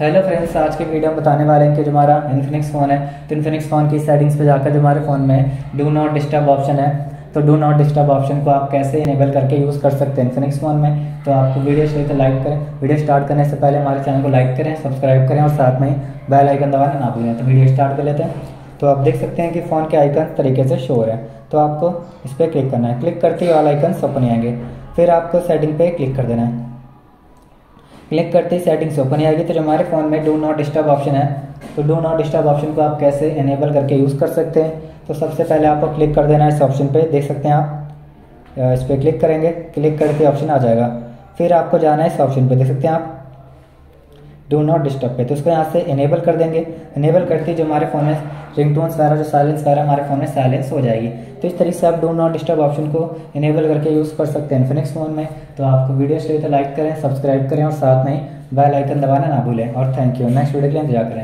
Hello friends आज के video में बताने वाले हैं कि जो हमारा इन्फिनिक्स फ़ोन है तो इन्फिनिक्स फ़ोन की सेटिंग्स पे जाकर जो हमारे फ़ोन में डू नॉट डिस्टर्ब ऑप्शन है तो डू नॉट डिस्टर्ब ऑप्शन को आप कैसे इनेबल करके यूज़ कर सकते हैं इन्फिनिक्स फ़ोन में तो आपको वीडियो चाहिए तो लाइक करें। वीडियो स्टार्ट करने से पहले हमारे चैनल को लाइक करें सब्सक्राइब करें और साथ में बेल आइकन दबाना ना भूलें। तो वीडियो स्टार्ट कर लेते हैं। तो आप देख सकते हैं कि फ़ोन के आइकन तरीके से शो हो रहे हैं। तो आपको इस पर क्लिक करना है। क्लिक करते ही ऑल आइकन ओपन आएँगे। फिर आपको सेटिंग पे क्लिक कर देना है। क्लिक करते ही सेटिंग्स ओपन ही आएगी। तो जो हमारे फ़ोन में डू नॉट डिस्टर्ब ऑप्शन है तो डू नॉट डिस्टर्ब ऑप्शन को आप कैसे इनेबल करके यूज़ कर सकते हैं? तो सबसे पहले आपको क्लिक कर देना है इस ऑप्शन पे। देख सकते हैं आप। इस पर क्लिक करेंगे। क्लिक करके ऑप्शन आ जाएगा। फिर आपको जाना है इस ऑप्शन पे। देख सकते हैं आप। डू नॉट डिस्टर्ब पे। तो उसको यहाँ से इनेबल कर देंगे। इनेबल करते ही जो हमारे फ़ोन में रिंग टोन्स वगैरह जो साइलेंस वगैरह हमारे फ़ोन में साइलेंस हो जाएगी। तो इस तरीके से आप डो नॉट डिस्टर्ब ऑप्शन को इनेबल करके यूज़ कर सकते हैं इन्फिनिक्स फ़ोन में। तो आपको वीडियो चाहिए तो लाइक करें सब्सक्राइब करें और साथ में बेल आइकन दबाना ना भूलें। और थैंक यू नेक्स्ट वीडियो के लिए इंतज़ार करें।